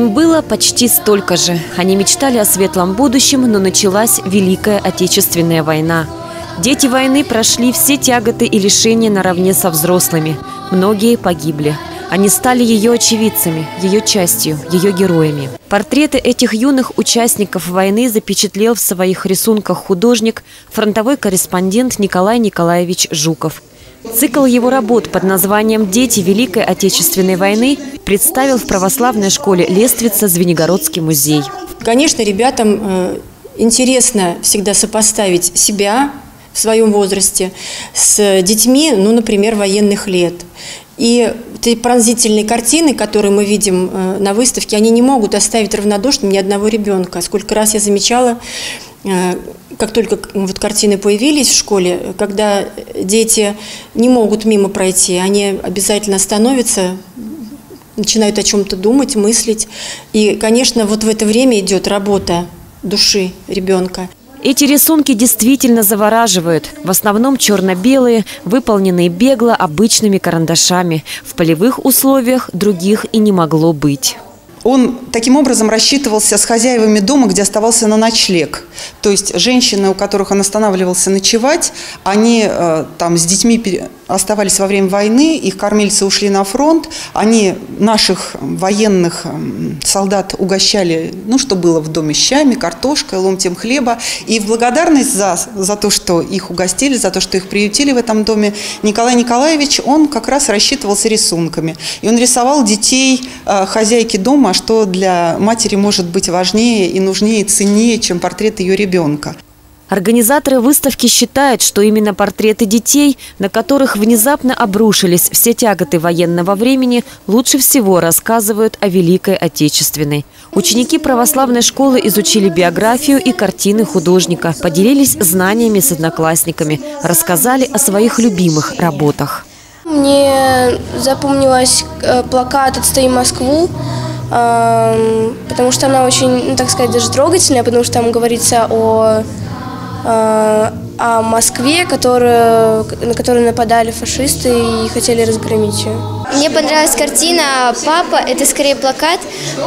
было почти столько же. Они мечтали о светлом будущем, но началась Великая Отечественная война. Дети войны прошли все тяготы и лишения наравне со взрослыми. Многие погибли. Они стали ее очевидцами, ее частью, ее героями. Портреты этих юных участников войны запечатлел в своих рисунках художник, фронтовой корреспондент Николай Николаевич Жуков. Цикл его работ под названием «Дети Великой Отечественной войны» представил в православной школе Лествица Звенигородский музей. Конечно, ребятам э, интересно всегда сопоставить себя в своем возрасте с детьми, ну, например, военных лет. И эти пронзительные картины, которые мы видим э, на выставке, они не могут оставить равнодушным ни одного ребенка. Сколько раз я замечала, э, как только вот картины появились в школе, когда дети не могут мимо пройти, они обязательно становятся, начинают о чем-то думать, мыслить. И, конечно, вот в это время идет работа души ребенка. Эти рисунки действительно завораживают. В основном черно-белые, выполненные бегло обычными карандашами. В полевых условиях других и не могло быть. Он таким образом рассчитывался с хозяевами дома, где оставался на ночлег. То есть женщины, у которых он останавливался ночевать, они э, там с детьми оставались во время войны, их кормильцы ушли на фронт, они наших военных солдат угощали, ну, что было в доме, щами, картошкой, ломтем хлеба. И в благодарность за, за то, что их угостили, за то, что их приютили в этом доме, Николай Николаевич, он как раз рассчитывался рисунками. И он рисовал детей э, хозяйки дома, что для матери может быть важнее и нужнее, ценнее, чем портрет ее ребенка. Организаторы выставки считают, что именно портреты детей, на которых внезапно обрушились все тяготы военного времени, лучше всего рассказывают о Великой Отечественной. Ученики православной школы изучили биографию и картины художника, поделились знаниями с одноклассниками, рассказали о своих любимых работах. Мне запомнилась э, плакат «Отстоим Москву», потому что она очень, ну, так сказать, даже трогательная, потому что там говорится о о Москве, которую, на которую нападали фашисты и хотели разгромить ее. Мне понравилась картина «Папа». Это скорее плакат.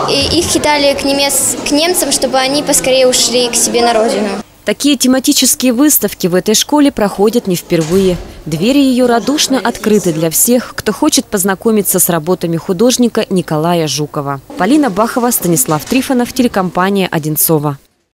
И их кидали к, немец, к немцам, чтобы они поскорее ушли к себе на родину. Такие тематические выставки в этой школе проходят не впервые. Двери ее радушно открыты для всех, кто хочет познакомиться с работами художника Николая Жукова. Полина Бахова, Станислав Трифонов, телекомпания «Одинцова».